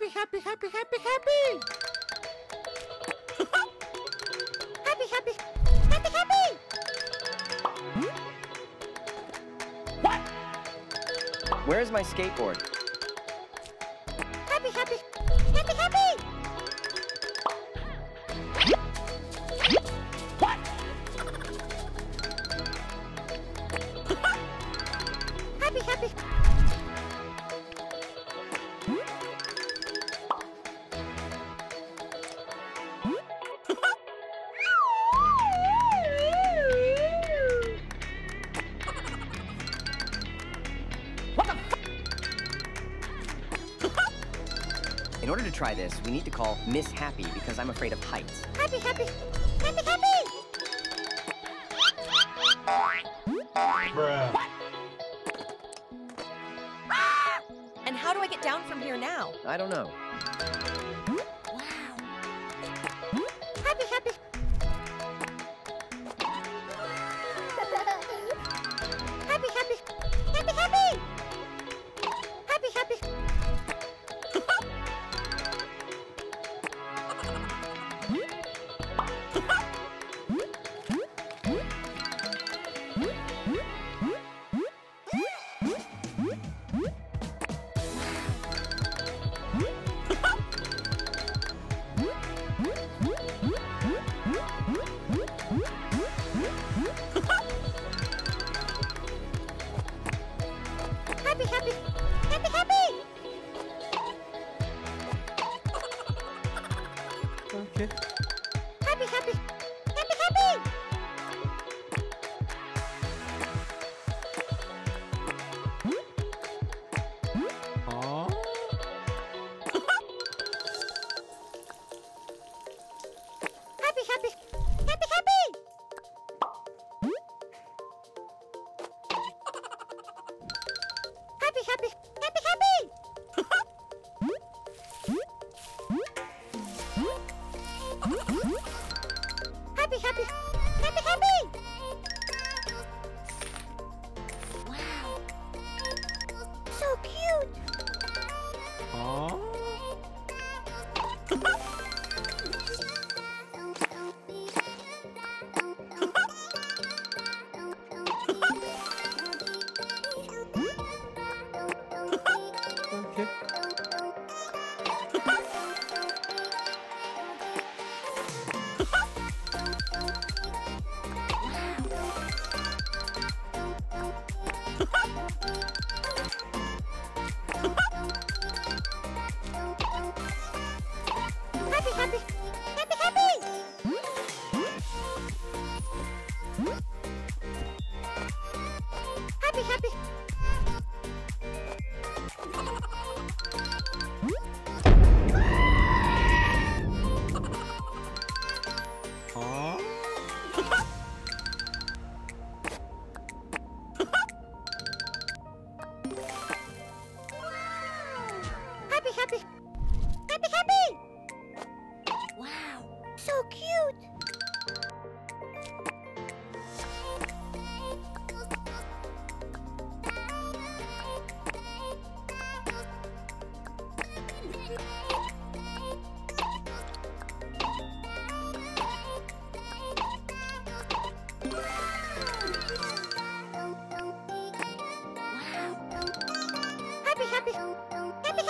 Happy, happy, happy, happy, happy! happy, happy, happy, happy! What? Where's my skateboard? Try this, we need to call Miss Happy because I'm afraid of heights. Happy, happy, happy, happy! Bruh. Ah! And how do I get down from here now? I don't know.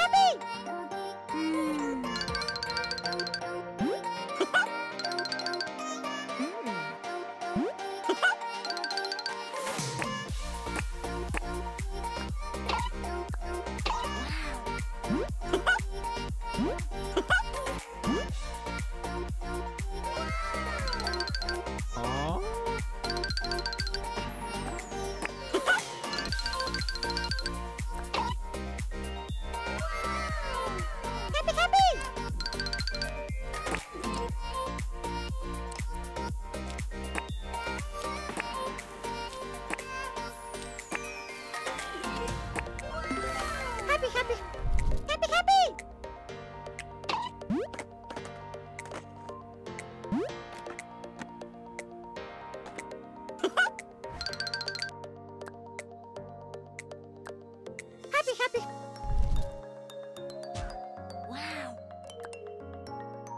Happy,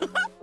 Ha ha!